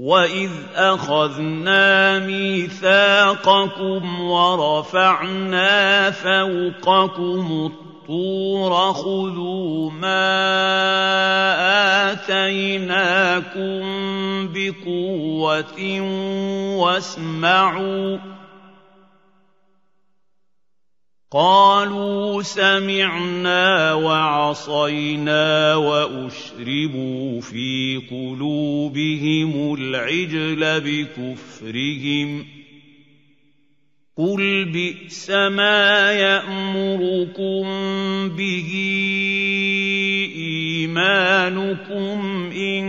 وَإِذْ أَخَذْنَا مِيثَاقَكُمْ وَرَفَعْنَا فَوْقَكُمُ الطُّورَ خُذُوا مَا آتَيْنَاكُم بِقُوَّةٍ وَاسْمَعُوا ۖ قَالُوا سَمِعْنَا وَعَصَيْنَا وَأُشْرِبُوا فِي قُلُوبِهِمُ الْعِجْلَ بِكُفْرِهِمْ ۚ. قُلْ بِئْسَمَا يَأْمُرُكُم بِهِ إِيمَانُكُمْ إِن